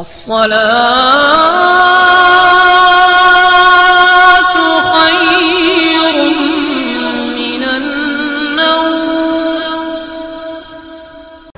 الصلاة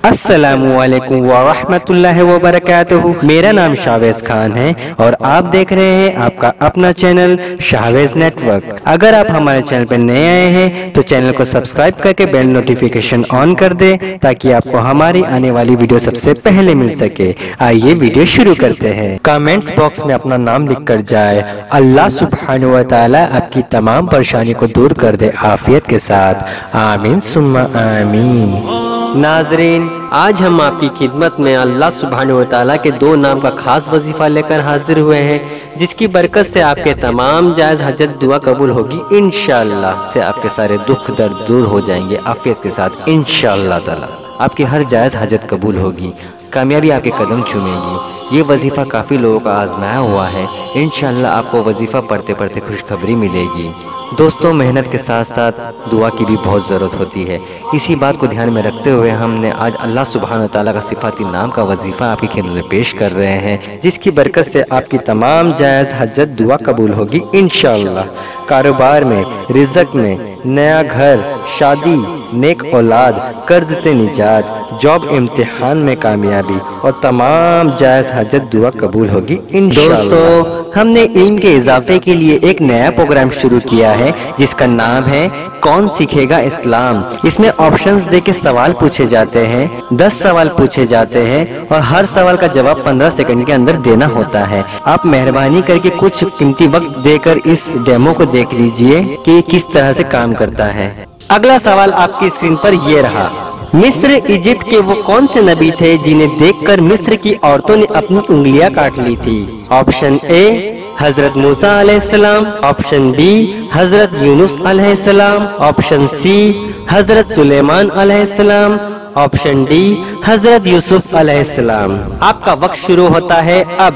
السلام علیکم ورحمۃ اللہ وبرکاتہ۔ میرا نام شاویز خان ہے اور آپ دیکھ رہے ہیں آپ کا اپنا چینل شاویز نیٹ ورک اگر آپ ہمارے چینل پر نئے آئے ہیں، تو چینل کو سبسکرائب کر کے بیل نوٹیفیکیشن آن کر دیں تاکہ آپ کو ہماری آنے والی ویڈیو سب سے پہلے مل سکے۔ آئیے ویڈیو شروع کرتے ہیں۔ کامنٹس باکس میں اپنا نام لکھ کر جائے۔ اللہ سبحانہ و تعالی آپ کی تمام پریشانی کو دور کر دے عافیت کے ساتھ۔ آمین، ثم آمین۔ ناظرین، آج ہم آپ کی خدمت میں اللہ سبحانہ و تعالیٰ کے دو نام کا خاص وظیفہ لے کر حاضر ہوئے ہیں، جس کی برکت سے آپ کے تمام جائز حجت دعا قبول ہوگی انشاءاللہ، سے آپ کے سارے دکھ درد دور ہو جائیں گے عافیت کے ساتھ انشاءاللہ تعالیٰ۔ آپ کی ہر جائز حجت قبول ہوگی، کامیابی آپ کے قدم چومے گی۔ یہ وظیفہ کافی لوگوں کا آزمایا ہوا ہے، انشاءاللہ آپ کو وظیفہ پڑھتے پڑھتے خوشخبری ملے گی۔ دوستوں، محنت کے ساتھ ساتھ دعا کی بھی بہت ضرورت ہوتی ہے۔ اسی بات کو دھیان میں رکھتے ہوئے ہم نے آج اللہ سبحانہ تعالیٰ کا صفاتی نام کا وظیفہ آپ کی خدمت میں پیش کر رہے ہیں، جس کی برکت سے آپ کی تمام جائز حجت دعا قبول ہوگی انشاءاللہ۔ کاروبار میں، رزق میں، نیا گھر، شادی، نیک اولاد، قرض سے نجات جاب امتحان میں کامیابی اور تمام جائز حجت دعا قبول ہوگی دوستو، ہم نے علم کے اضافے کے لیے ایک نیا پروگرام شروع کیا ہے، جس کا نام ہے کون سیکھے گا اسلام۔ اس میں آپشنز دے کے سوال پوچھے جاتے ہیں، دس سوال پوچھے جاتے ہیں اور ہر سوال کا جواب پندرہ سیکنڈ کے اندر دینا ہوتا ہے۔ آپ مہربانی کر کے کچھ قیمتی وقت دے کر اس ڈیمو کو دیکھ لیجیے کہ یہ کس طرح سے کام کرتا ہے۔ اگلا سوال آپ کی اسکرین پر یہ رہا۔ مصر، ایجپٹ کے وہ کون سے نبی تھے جنہیں دیکھ کر مصر کی عورتوں نے اپنی انگلیاں کاٹ لی تھی؟ آپشن اے حضرت موسیٰ علیہ السلام۔ آپشن بی حضرت یونس علیہ السلام۔ آپشن سی حضرت سلیمان علیہ السلام۔ آپشن ڈی حضرت یوسف علیہ السلام۔ آپ کا وقت شروع ہوتا ہے اب۔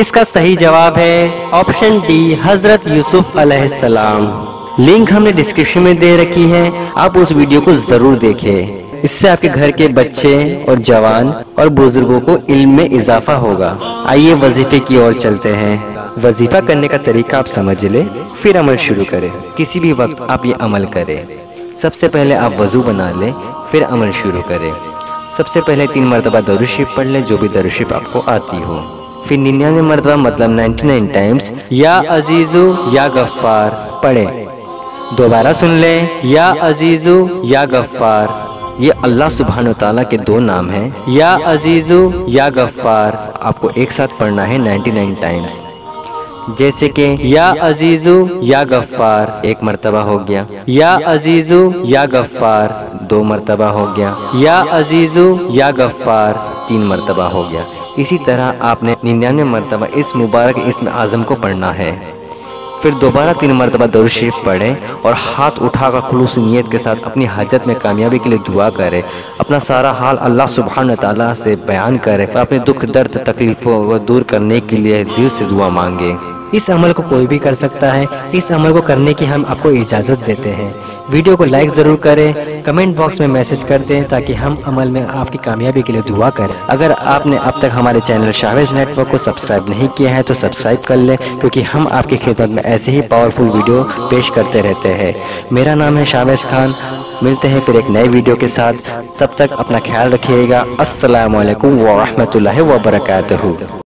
اس کا صحیح جواب ہے آپشن ڈی حضرت یوسف علیہ السلام۔ لنک ہم نے ڈسکرپشن میں دے رکھی ہے، آپ اس ویڈیو کو ضرور دیکھیں۔ اس سے آپ کے گھر کے بچے اور جوان اور بزرگوں کو علم میں اضافہ ہوگا۔ آئیے وظیفے کی اور چلتے ہیں۔ وظیفہ کرنے کا طریقہ آپ سمجھ لیں، پھر عمل شروع کریں۔ کسی بھی وقت آپ یہ عمل کریں۔ سب سے پہلے آپ وضو بنا لیں، پھر عمل شروع کریں۔ سب سے پہلے تین مرتبہ دروشیف پڑھ لیں، جو بھی دروشیف آپ کو آتی ہو پھر ننانوے مرتبہ مطلب نائنٹی نائن ٹائمز یا عزیزو یا غفار پڑھیں۔ دوبارہ سن لیں۔ یا عزیزو یا غفار۔ یہ اللہ سبحانہ و تعالیٰ کے دو نام ہیں۔ یا عزیزو یا غفار۔ آپ کو ایک ساتھ پڑھنا ہے نائنٹی نائن ٹائمز۔ جیسے کہ یا عزیزو یا غفار ایک مرتبہ ہو گیا۔ یا عزیزو یا غفار دو مرتبہ ہو گیا۔ یا عزیزو یا غفار تین مرتبہ ہو گیا۔ اسی طرح آپ نے ننانوے مرتبہ اس مبارک اسم اعظم کو پڑھنا ہے۔ پھر دوبارہ تین مرتبہ دور شریف پڑھیں اور ہاتھ اٹھا کر خلوص نیت کے ساتھ اپنی حاجت میں کامیابی کے لیے دعا کرے اپنا سارا حال اللہ سبحانہ تعالیٰ سے بیان کرے اور اپنے دکھ درد تکلیفوں کو دور کرنے کے لیے دل سے دعا مانگے اس عمل کو کوئی بھی کر سکتا ہے۔ اس عمل کو کرنے کی ہم آپ کو اجازت دیتے ہیں۔ ویڈیو کو لائک ضرور کریں۔ کمنٹ باکس میں میسج کر دیں تاکہ ہم عمل میں آپ کی کامیابی کے لیے دعا کریں۔ اگر آپ نے اب تک ہمارے چینل شاویز نیٹ ورک کو سبسکرائب نہیں کیا ہے تو سبسکرائب کر لیں، کیونکہ ہم آپ کی خدمت میں ایسے ہی پاورفل ویڈیو پیش کرتے رہتے ہیں۔ میرا نام ہے شاویز خان۔ ملتے ہیں پھر ایک نئے ویڈیو کے ساتھ۔ تب تک اپنا خیال رکھیے گا۔ السلام علیکم ورحمۃ اللہ وبرکاتہ۔